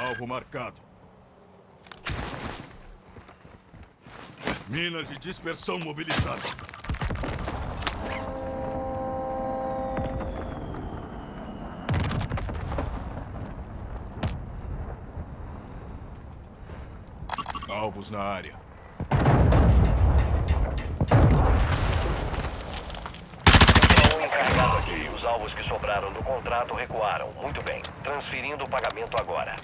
Alvo marcado. Mina de dispersão mobilizada. Alvos na área. Que sobraram do contrato recuaram. Muito bem. Transferindo o pagamento agora.